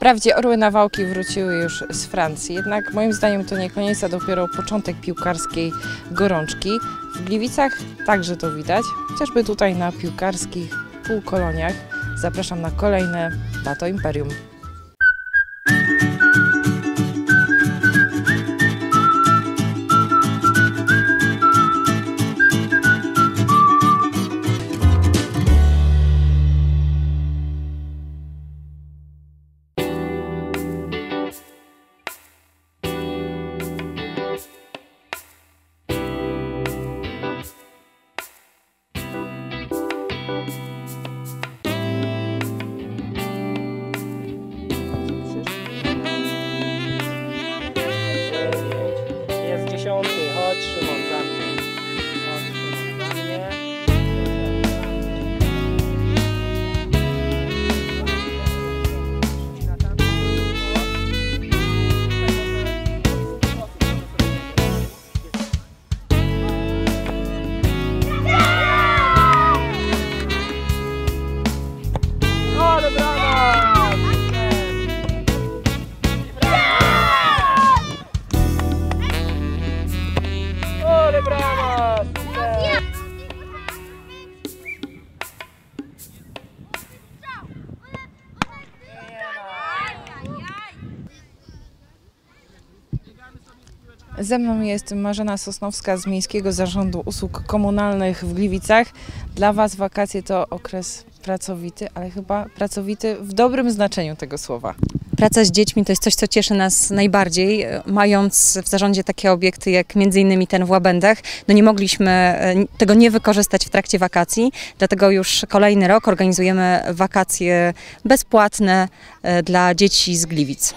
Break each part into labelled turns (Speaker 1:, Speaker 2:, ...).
Speaker 1: Wprawdzie orły nawałki wróciły już z Francji, jednak moim zdaniem to nie koniec, a dopiero początek piłkarskiej gorączki. W Gliwicach także to widać, chociażby tutaj na piłkarskich półkoloniach. Zapraszam na kolejne Lato Imperium. Ze mną jest Marzena Sosnowska z Miejskiego Zarządu Usług Komunalnych w Gliwicach. Dla Was wakacje to okres pracowity, ale chyba pracowity w dobrym znaczeniu tego słowa.
Speaker 2: Praca z dziećmi to jest coś, co cieszy nas najbardziej. E, Mając w zarządzie takie obiekty jak innymi ten w Łabędach, no nie mogliśmy e, tego nie wykorzystać w trakcie wakacji, dlatego już kolejny rok organizujemy wakacje bezpłatne e, dla dzieci z Gliwic.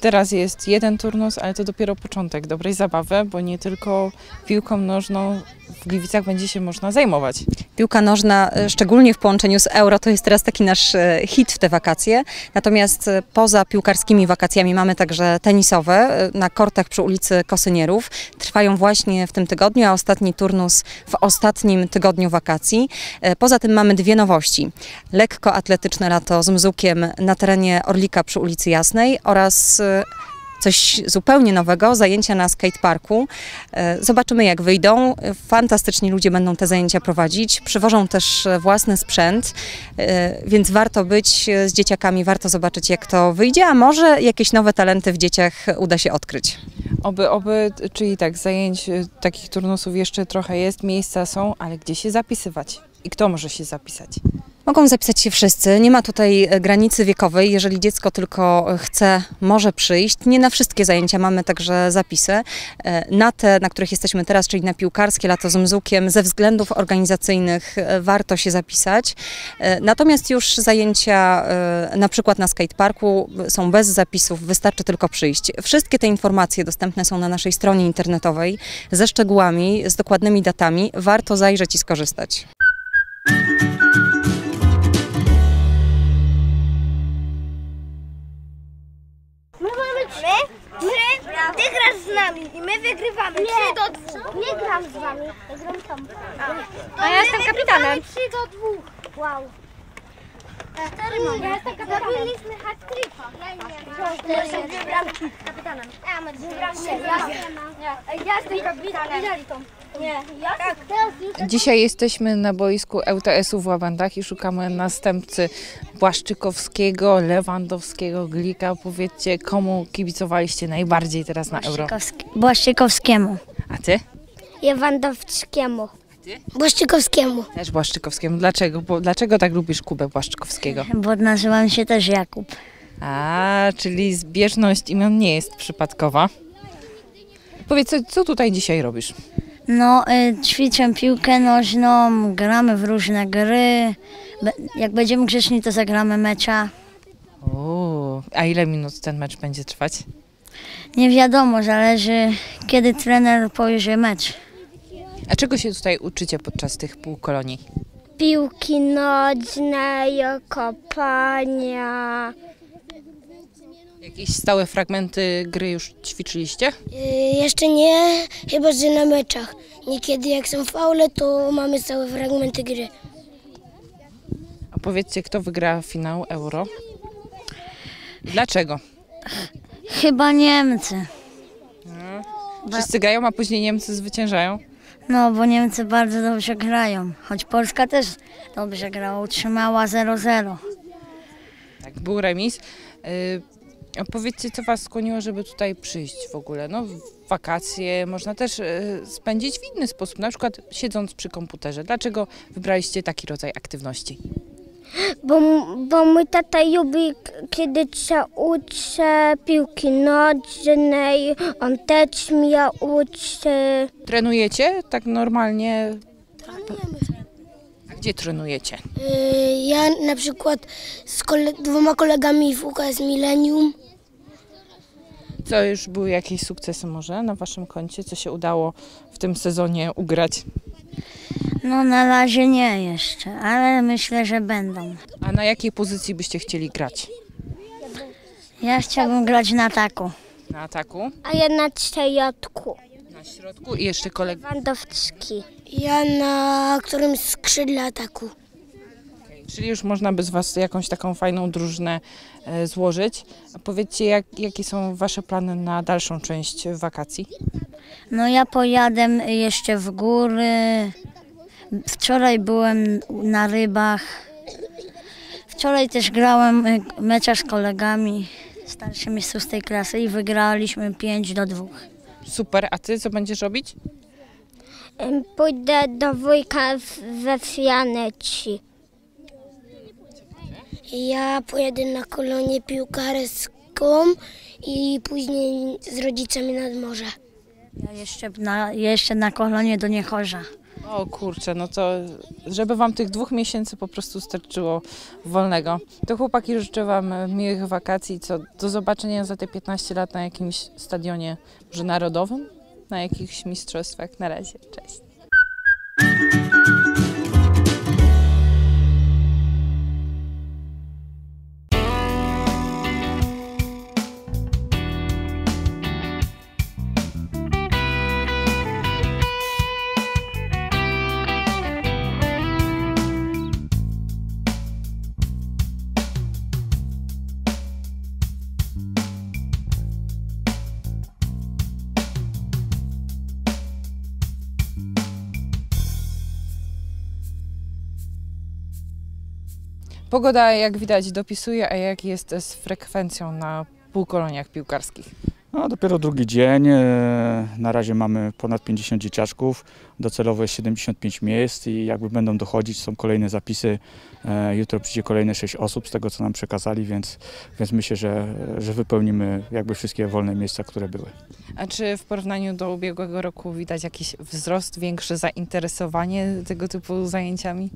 Speaker 1: Teraz jest jeden turnus, ale to dopiero początek dobrej zabawy, bo nie tylko piłką nożną w Gliwicach będzie się można zajmować.
Speaker 2: Piłka nożna, e, szczególnie w połączeniu z euro, to jest teraz taki nasz e, hit w te wakacje. Natomiast e, poza piłkarskimi wakacjami mamy także tenisowe na kortach przy ulicy Kosynierów. Trwają właśnie w tym tygodniu, a ostatni turnus w ostatnim tygodniu wakacji. Poza tym mamy dwie nowości. Lekkoatletyczne lato z mzukiem na terenie Orlika przy ulicy Jasnej oraz coś zupełnie nowego, zajęcia na skateparku. E, Zobaczymy jak wyjdą. Fantastyczni ludzie będą te zajęcia prowadzić. Przywożą też własny sprzęt, e, więc warto być e, z dzieciakami, warto zobaczyć jak to wyjdzie, a może jakieś nowe talenty w dzieciach uda się odkryć.
Speaker 1: Oby, oby, czyli tak, zajęć takich turnusów jeszcze trochę jest, miejsca są, ale gdzie się zapisywać? I kto może się zapisać?
Speaker 2: Mogą zapisać się wszyscy. Nie ma tutaj e, granicy wiekowej. Jeżeli dziecko tylko e, chce, może przyjść. Nie na wszystkie zajęcia mamy także zapisy. E, Na te, na których jesteśmy teraz, czyli na piłkarskie lato z mzukiem, ze względów organizacyjnych warto się zapisać. Natomiast już zajęcia na przykład na skateparku są bez zapisów, wystarczy tylko przyjść. Wszystkie te informacje dostępne są na naszej stronie internetowej ze szczegółami, z dokładnymi datami. Warto zajrzeć i skorzystać.
Speaker 3: My wygrywamy. Trzy do dwóch. Nie gram z wami. Ja gram tam. A, ja jestem kapitanem. Trzy do dwóch. Wow. Ja jestem kapitanem. Zabiliśmy hat-tricka. Ja jestem dwie bramki. Kapitanem. Ja mam dwie bramki. Ja jestem kapitanem. Widzieli. Tak. Teraz już
Speaker 1: Dzisiaj jesteśmy na boisku ŁTS-u w Łabędach i szukamy następcy Błaszczykowskiego, Lewandowskiego, Glika. Powiedzcie, komu kibicowaliście najbardziej teraz na Euro?
Speaker 3: Błaszczykowskiemu.
Speaker 1: A ty?
Speaker 3: Lewandowskiemu. Błaszczykowskiemu.
Speaker 1: Też Błaszczykowskiemu. Dlaczego? Bo, dlaczego tak lubisz Kubę Błaszczykowskiego?
Speaker 3: Bo nazywam się też Jakub.
Speaker 1: A, czyli zbieżność imion nie jest przypadkowa. Powiedz, co, co tutaj dzisiaj robisz?
Speaker 3: No, y, ćwiczę piłkę nożną, gramy w różne gry. Be- jak będziemy grzeczni, to zagramy mecza.
Speaker 1: O, a ile minut ten mecz będzie trwać?
Speaker 3: Nie wiadomo, zależy kiedy trener powie, że mecz.
Speaker 1: A czego się tutaj uczycie podczas tych półkolonii?
Speaker 3: Piłki nożnej, kopania.
Speaker 1: Jakieś stałe fragmenty gry już ćwiczyliście?
Speaker 4: Y, Jeszcze nie, chyba że na meczach. Niekiedy jak są faule, to mamy całe fragmenty gry.
Speaker 1: A powiedzcie, kto wygra finał Euro? Dlaczego?
Speaker 5: Chyba Niemcy.
Speaker 1: Wszyscy grają, a później Niemcy zwyciężają.
Speaker 5: No, bo Niemcy bardzo dobrze grają. Choć Polska też dobrze grała, utrzymała 0-0.
Speaker 1: Tak, był remis. Yy, a powiedzcie, co Was skłoniło, żeby tutaj przyjść w ogóle? No, wakacje można też yy, spędzić w inny sposób, na przykład siedząc przy komputerze. Dlaczego wybraliście taki rodzaj aktywności?
Speaker 3: Bo, bo mój tata lubi, kiedy się uczy piłki nożnej, on też mnie uczy.
Speaker 1: Trenujecie tak normalnie? A gdzie trenujecie?
Speaker 4: Y, Ja na przykład z kole- dwoma kolegami w UKS Millennium
Speaker 1: Co już były jakieś sukcesy może na Waszym koncie? Co się udało w tym sezonie ugrać?
Speaker 5: No, na razie nie jeszcze, ale myślę, że będą.
Speaker 1: A na jakiej pozycji byście chcieli grać?
Speaker 5: Ja chciałbym grać na ataku.
Speaker 1: Na ataku?
Speaker 3: A ja na trzejotku.
Speaker 1: Na środku i jeszcze kolega.
Speaker 3: Wandowski.
Speaker 4: Ja na którymś skrzydle ataku.
Speaker 1: Czyli już można by z Was jakąś taką fajną drużynę e, złożyć. A powiedzcie, jak, jakie są Wasze plany na dalszą część wakacji?
Speaker 5: No, ja pojadę jeszcze w góry. Wczoraj byłem na rybach. Wczoraj też grałem y, mecza z kolegami starszymi z szóstej klasy i wygraliśmy 5 do 2.
Speaker 1: Super, a Ty co będziesz robić?
Speaker 3: Pójdę do wujka w- we Fianeci.
Speaker 4: Ja pojedę na kolonię piłkarską i później z rodzicami nad morze.
Speaker 5: Ja jeszcze na, jeszcze na kolonie do Niechorza.
Speaker 1: O kurczę, no to żeby Wam tych dwóch miesięcy po prostu starczyło wolnego. To chłopaki życzę Wam miłych wakacji. Co, do zobaczenia za te 15 lat na jakimś stadionie, może narodowym? Na jakichś mistrzostwach. Na razie, cześć. Pogoda, jak widać, dopisuje, a jak jest z frekwencją na półkoloniach piłkarskich?
Speaker 6: No, dopiero drugi dzień. e, Na razie mamy ponad 50 dzieciaczków. Docelowo jest 75 miejsc i jakby będą dochodzić, są kolejne zapisy. E, Jutro przyjdzie kolejne 6 osób z tego, co nam przekazali, więc, więc myślę, że, że wypełnimy jakby wszystkie wolne miejsca, które były.
Speaker 1: A czy w porównaniu do ubiegłego roku widać jakiś wzrost, większe zainteresowanie tego typu zajęciami?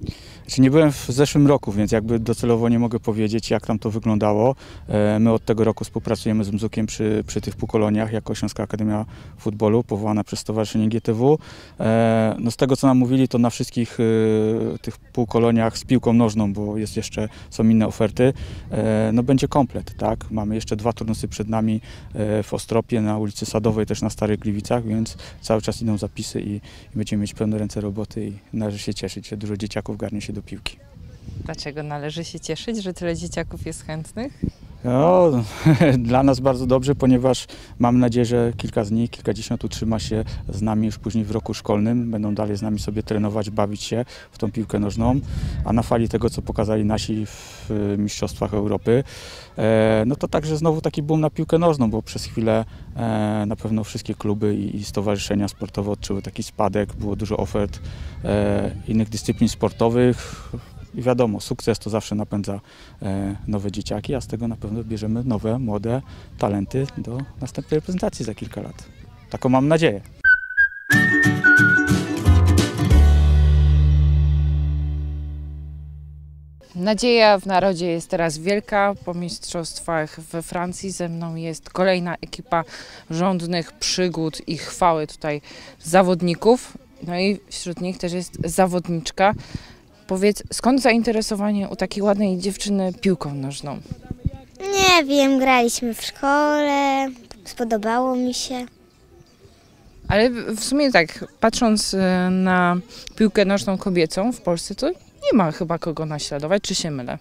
Speaker 6: Znaczy nie byłem w zeszłym roku, więc jakby docelowo nie mogę powiedzieć, jak tam to wyglądało. E, My od tego roku współpracujemy z Mzukiem przy, przy tych półkoloniach jako Śląska Akademia Futbolu, powołana przez Stowarzyszenie GTW. E, No z tego, co nam mówili, to na wszystkich e, tych półkoloniach z piłką nożną, bo jest jeszcze, są inne oferty, e, no będzie komplet, tak? Mamy jeszcze dwa turnusy przed nami w Ostropie, na ulicy Sadowej, też na Starych Gliwicach, więc cały czas idą zapisy i, i będziemy mieć pełne ręce roboty i należy się cieszyć, że dużo dzieciaków garnie się do piłki.
Speaker 1: Dlaczego należy się cieszyć, że tyle dzieciaków jest chętnych?
Speaker 6: No, dla nas bardzo dobrze, ponieważ mam nadzieję, że kilka z nich, kilkadziesiąt utrzyma się z nami już później w roku szkolnym. Będą dalej z nami sobie trenować, bawić się w tą piłkę nożną, a na fali tego, co pokazali nasi w Mistrzostwach Europy, e, no to także znowu taki boom na piłkę nożną, bo przez chwilę e, na pewno wszystkie kluby i, i stowarzyszenia sportowe odczuły taki spadek, było dużo ofert e, innych dyscyplin sportowych. I wiadomo, sukces to zawsze napędza e, nowe dzieciaki, a z tego na pewno bierzemy nowe, młode talenty do następnej reprezentacji za kilka lat. Taką mam nadzieję.
Speaker 1: Nadzieja w narodzie jest teraz wielka. Po mistrzostwach we Francji ze mną jest kolejna ekipa rządnych przygód i chwały tutaj zawodników. No i wśród nich też jest zawodniczka. Powiedz, skąd zainteresowanie u takiej ładnej dziewczyny piłką nożną?
Speaker 3: Nie wiem, graliśmy w szkole, spodobało mi się.
Speaker 1: Ale w sumie tak, patrząc e, na piłkę nożną kobiecą w Polsce, to nie ma chyba kogo naśladować, czy się mylę?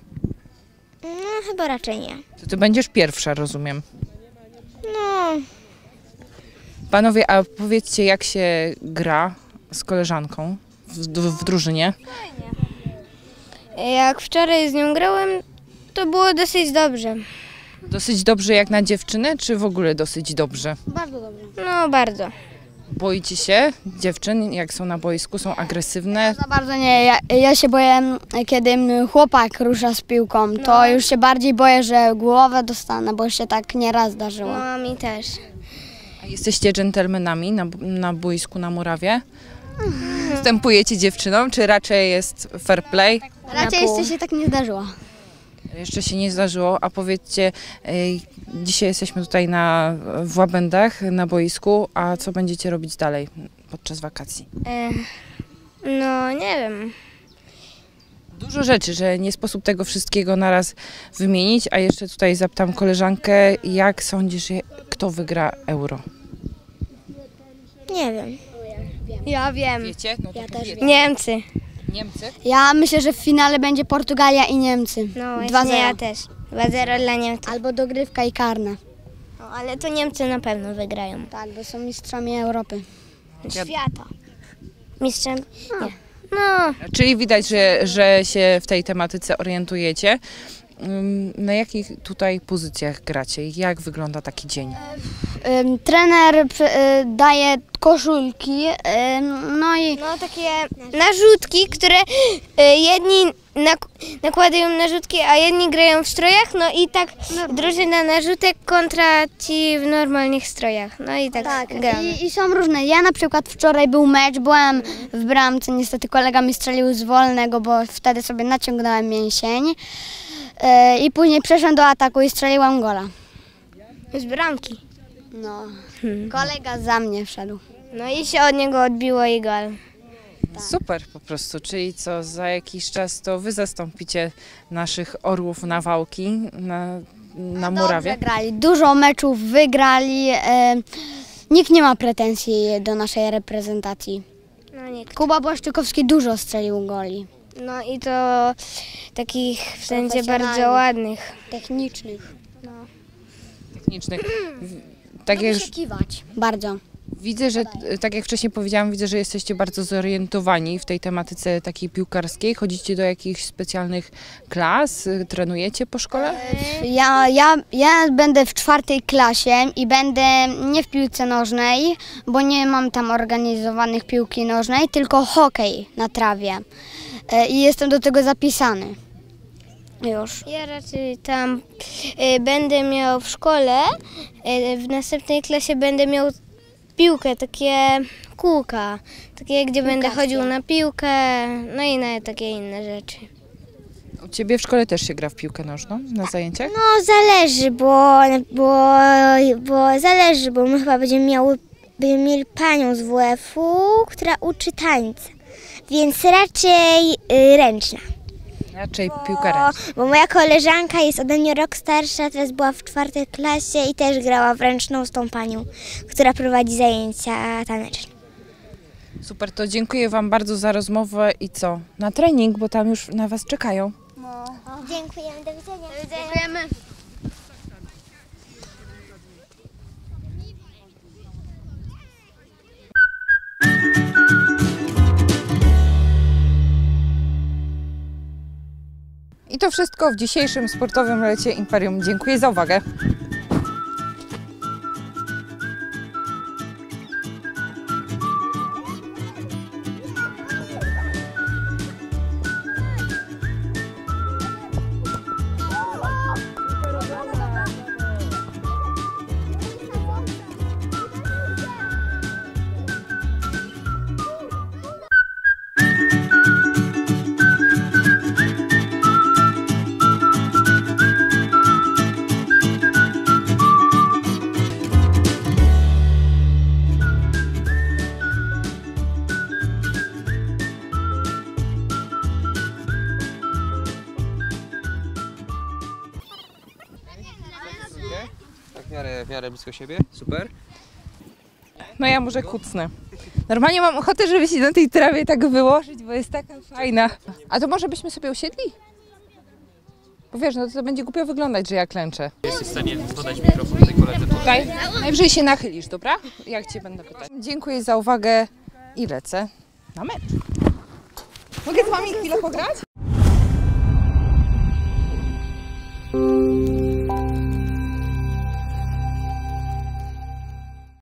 Speaker 3: No, chyba raczej nie.
Speaker 1: To ty będziesz pierwsza, rozumiem.
Speaker 3: No,
Speaker 1: Panowie, a powiedzcie, jak się gra z koleżanką w, w drużynie?
Speaker 3: Jak wczoraj z nią grałem, to było dosyć dobrze.
Speaker 1: Dosyć dobrze jak na dziewczynę, czy w ogóle dosyć dobrze?
Speaker 3: No, bardzo.
Speaker 1: Boicie się dziewczyn, jak są na boisku, są agresywne?
Speaker 7: Za bardzo nie. Ja, ja się boję, kiedy chłopak rusza z piłką. To już się bardziej boję, że głowę dostanę, bo się tak nieraz zdarzyło.
Speaker 3: No, mi też.
Speaker 1: A jesteście dżentelmenami na, na boisku na murawie? Wstępujecie dziewczynom, czy raczej jest fair play?
Speaker 7: Raczej jeszcze się tak nie zdarzyło.
Speaker 1: Jeszcze się nie zdarzyło, a powiedzcie, dzisiaj jesteśmy tutaj na, w Łabędach na boisku, a co będziecie robić dalej podczas wakacji?
Speaker 3: E, no, nie wiem.
Speaker 1: Dużo rzeczy, że nie sposób tego wszystkiego naraz wymienić, a jeszcze tutaj zapytam koleżankę, jak sądzisz, kto wygra euro?
Speaker 3: Nie wiem.
Speaker 7: Ja wiem.
Speaker 1: Wiecie? No to
Speaker 7: Ja też
Speaker 1: powiedzcie.
Speaker 3: Niemcy.
Speaker 1: Niemcy?
Speaker 7: Ja myślę, że w finale będzie Portugalia i Niemcy.
Speaker 3: No,
Speaker 7: 2-0.
Speaker 3: właśnie ja też. 2-0 dla Niemców.
Speaker 7: Albo dogrywka i karne.
Speaker 3: No, ale to Niemcy na pewno wygrają.
Speaker 7: Tak, bo są mistrzami Europy.
Speaker 3: Świata. Mistrzem? Nie. No,
Speaker 1: Czyli widać, że, że się w tej tematyce orientujecie. Ym, Na jakich tutaj pozycjach gracie? Jak wygląda taki dzień?
Speaker 7: Trener y, daje koszulki, ym, no i
Speaker 3: no takie narzutki, które y, jedni nak- nakładają narzutki, a jedni grają w strojach, no i tak drużyna narzutek kontra ci w normalnych strojach. No i tak, gramy.
Speaker 7: I, I są różne. Ja na przykład wczoraj był mecz, byłem w bramce, niestety kolega mi strzelił z wolnego, bo wtedy sobie naciągnąłem mięsień. E, I później przeszedłem do ataku i strzeliłam gola.
Speaker 3: Z bramki.
Speaker 7: No. Kolega za mnie wszedł.
Speaker 3: No i się od niego odbiło i gol.
Speaker 1: Super po prostu, czyli co, za jakiś czas to wy zastąpicie naszych orłów na wałki na, na murawie?
Speaker 7: Dobrze grali, dużo meczów wygrali. E, nikt nie ma pretensji do naszej reprezentacji.
Speaker 3: No nie.
Speaker 7: Kuba Błaszczykowski dużo strzelił goli.
Speaker 3: No i to takich w sensie bardzo ładnych.
Speaker 7: Technicznych.
Speaker 1: Technicznych. W- Tak jak,
Speaker 7: się kiwać. Bardzo.
Speaker 1: Widzę, że e, tak jak wcześniej powiedziałam, widzę, że jesteście bardzo zorientowani w tej tematyce takiej piłkarskiej. Chodzicie do jakichś specjalnych klas, e, trenujecie po szkole?
Speaker 7: Ja, ja, ja będę w czwartej klasie i będę nie w piłce nożnej, bo nie mam tam organizowanych piłki nożnej, tylko hokej na trawie. E, I jestem do tego zapisany. Już.
Speaker 3: Ja raczej tam y, będę miał w szkole, y, w następnej klasie będę miał piłkę, takie kółka, takie gdzie będę chodził na piłkę, no i na takie inne rzeczy.
Speaker 1: U ciebie w szkole też się gra w piłkę nożną na zajęciach?
Speaker 3: No zależy, bo, bo, bo zależy, bo my chyba będziemy, miały, będziemy mieli panią z WF-u, która uczy tańca, więc raczej y, ręczna.
Speaker 1: Raczej piłka ręczna.
Speaker 3: Bo moja koleżanka jest ode mnie rok starsza, teraz była w czwartej klasie i też grała w ręczną z tą panią, która prowadzi zajęcia taneczne.
Speaker 1: Super, to dziękuję Wam bardzo za rozmowę i co? Na trening, bo tam już na Was czekają.
Speaker 3: Dziękujemy, do widzenia.
Speaker 7: Dziękujemy.
Speaker 1: To wszystko w dzisiejszym sportowym lecie Imperium. Dziękuję za uwagę.
Speaker 8: blisko siebie, super.
Speaker 1: No ja może kucnę. Normalnie mam ochotę, żeby się na tej trawie tak wyłożyć, bo jest taka fajna. A to może byśmy sobie usiedli? Bo wiesz, no to będzie głupio wyglądać, że ja klęczę.
Speaker 8: Jesteś w stanie podać mikrofon tej koledze
Speaker 1: tutaj? Najwyżej się nachylisz, dobra? Jak cię będę pytać. Dziękuję za uwagę i lecę na mecz. Mogę z wami chwilę pograć?